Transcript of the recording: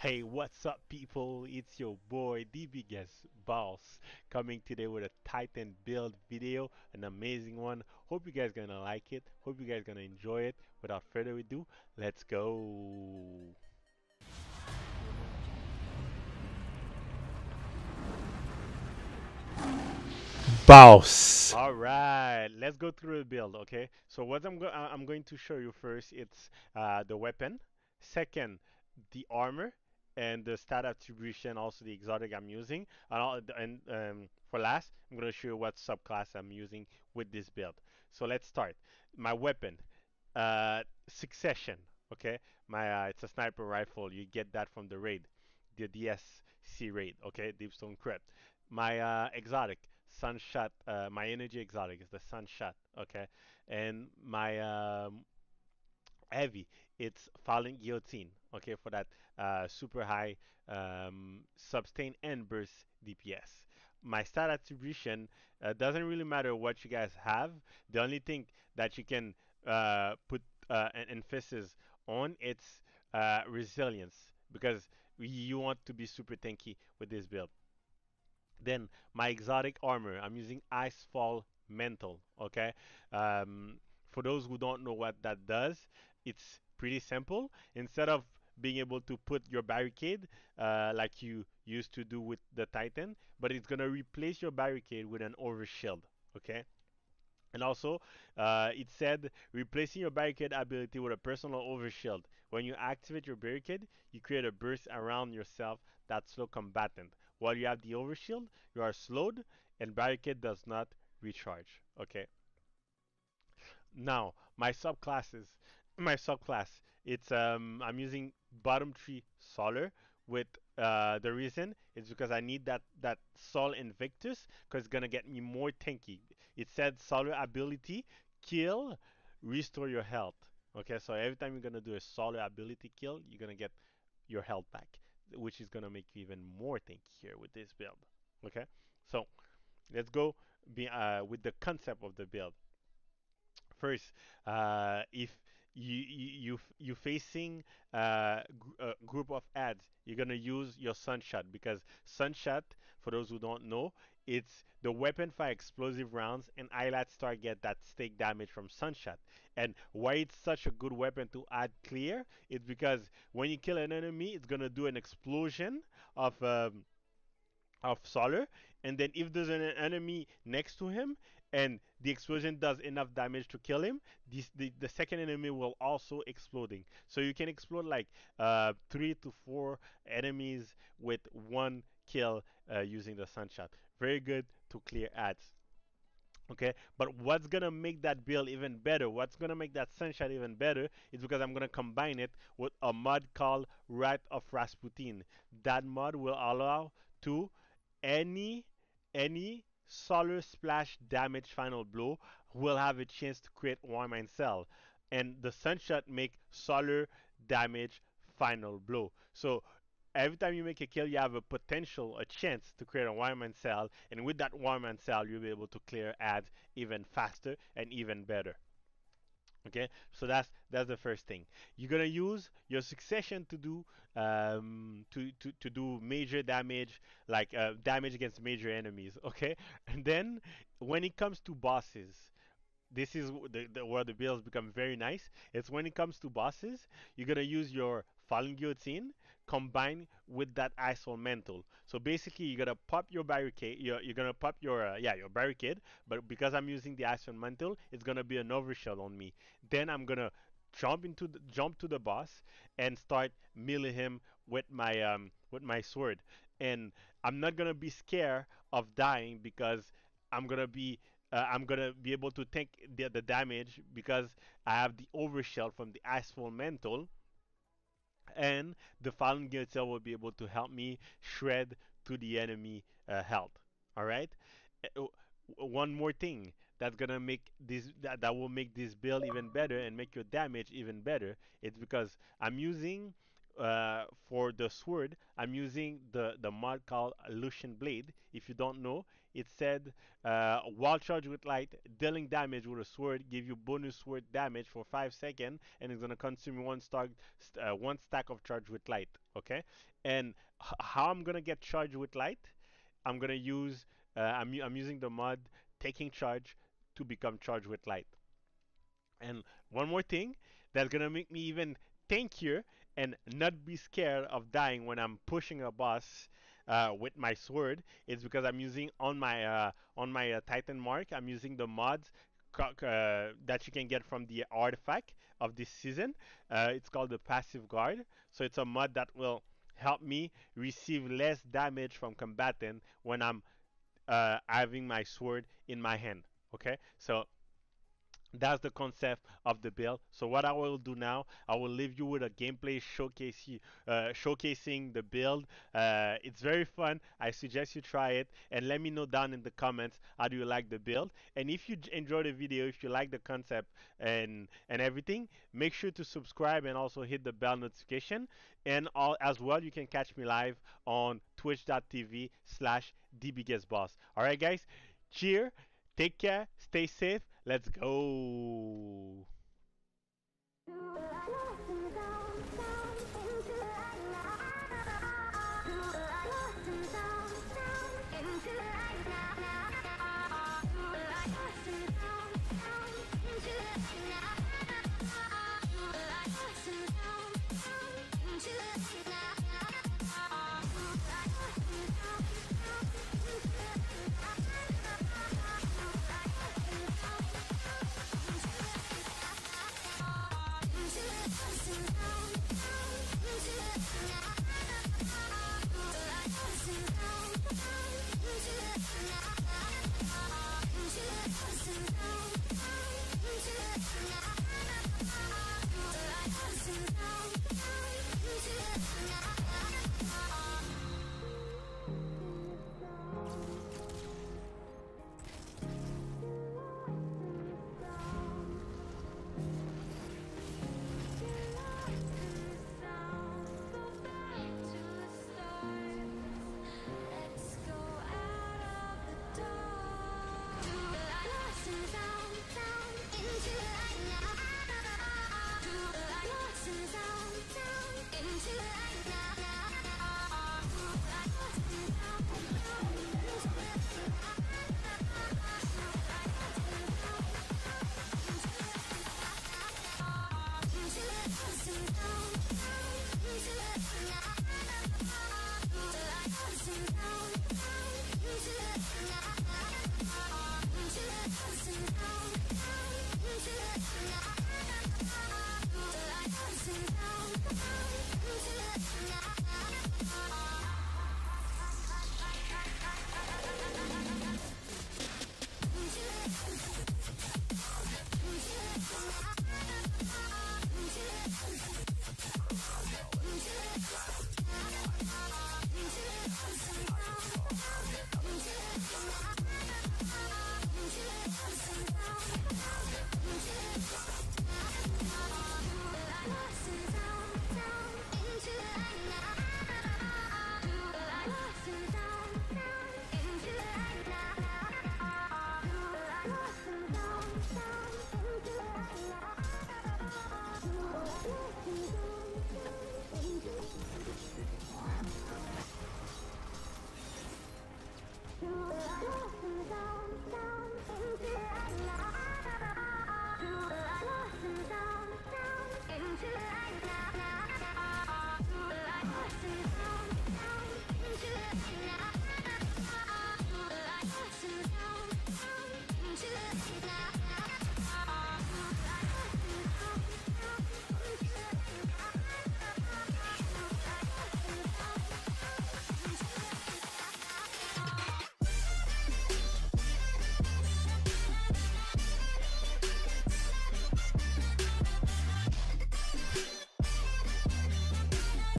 Hey, what's up, people? It's your boy, the biggest boss, coming today with a Titan build video, an amazing one. Hope you guys gonna like it. Hope you guys gonna enjoy it. Without further ado, let's go. Boss. All right, let's go through the build. Okay, so what I'm go uh, I'm going to show you first, it's uh, the weapon. Second, the armor and the stat attribution, also the exotic I'm using. And, all, and um, for last, I'm going to show you what subclass I'm using with this build. So let's start. My weapon, uh, Succession. Okay, my uh, it's a sniper rifle. You get that from the raid, the DSC raid. Okay, Deepstone Crypt. My uh, exotic, Sunshot. Uh, my energy exotic is the Sunshot. Okay, and my um, heavy, it's Falling Guillotine, okay, for that uh, super high um, sustain and burst DPS. My stat attribution uh, doesn't really matter what you guys have. The only thing that you can uh, put uh, an emphasis on it's uh, resilience because you want to be super tanky with this build. Then my exotic armor, I'm using Icefall Mantle. Okay, um, for those who don't know what that does, it's pretty simple. Instead of being able to put your barricade uh, like you used to do with the Titan, but it's gonna replace your barricade with an overshield. Okay, and also, uh, it said replacing your barricade ability with a personal overshield. When you activate your barricade, you create a burst around yourself that slow combatant. While you have the overshield, you are slowed and barricade does not recharge. Okay. Now, my subclasses, my subclass, it's um I'm using bottom tree Solar with uh the reason is because I need that that Sol Invictus because it's gonna get me more tanky. It said Solar ability kill restore your health. Okay, so every time you're gonna do a Solar ability kill, you're gonna get your health back, which is gonna make you even more tanky here with this build. Okay, so let's go be, uh, with the concept of the build. First, uh, if you you you facing uh, gr- a group of ads, you're gonna use your Sunshot because Sunshot, for those who don't know, it's the weapon for explosive rounds and highlights target that stake damage from Sunshot. And why it's such a good weapon to add clear it's because when you kill an enemy, it's gonna do an explosion of um, of Solar, and then if there's an enemy next to him and the explosion does enough damage to kill him, this, the, the second enemy will also exploding. So you can explode like uh, three to four enemies with one kill uh, using the Sunshot. Very good to clear ads. Okay, but what's gonna make that build even better? What's gonna make that Sunshot even better is because I'm gonna combine it with a mod called Wrath of Rasputin. That mod will allow to any any solar splash damage final blow will have a chance to create mind cell and the sunshot make solar damage final blow. So every time you make a kill you have a potential a chance to create a man cell and with that man cell you'll be able to clear ads even faster and even better Okay, so that's that's the first thing. You're gonna use your succession to do um, to, to to do major damage, like uh, damage against major enemies. Okay, and then when it comes to bosses, this is the, the, where the builds become very nice. It's when it comes to bosses, you're gonna use your Fallen Guillotine combined with that Mantle. So basically, you're gonna pop your barricade. You're, you're gonna pop your uh, yeah your barricade, but because I'm using the Mantle, it's gonna be an overshell on me. Then I'm gonna jump into the, jump to the boss and start melee him with my um with my sword. And I'm not gonna be scared of dying because I'm gonna be uh, I'm gonna be able to take the, the damage because I have the overshell from the Icefall Mantle, and the Fallen Gear itself will be able to help me shred to the enemy uh, health. All right. Uh, One more thing that's gonna make this that, that will make this build even better and make your damage even better. It's because I'm using uh, for the sword, I'm using the, the mod called Lucent Blade. If you don't know, it said uh, while charged with light, dealing damage with a sword give you bonus sword damage for 5 seconds and it's going to consume one, stack, uh, one stack of charge with light. Okay? And how I'm going to get charged with light, I'm going to use, uh, I'm, I'm using the mod taking charge to become charged with light. And one more thing that's going to make me even tankier and not be scared of dying when I'm pushing a boss uh, with my sword is because I'm using on my uh, on my uh, Titan mark. I'm using the mods uh, that you can get from the artifact of this season. Uh, it's called the Passive Guard. So it's a mod that will help me receive less damage from combatant when I'm uh, having my sword in my hand. Okay, so that's the concept of the build so what i will do now i will leave you with a gameplay showcase uh, showcasing the build. Uh, it's very fun. I suggest you try it and let me know down in the comments how do you like the build. And if you enjoy the video if you like the concept and and everything make sure to subscribe and also hit the bell notification. And all as well you can catch me live on twitch.tv slash dbiggestboss all right guys. Cheer. Take care. Stay safe Let's go. Until I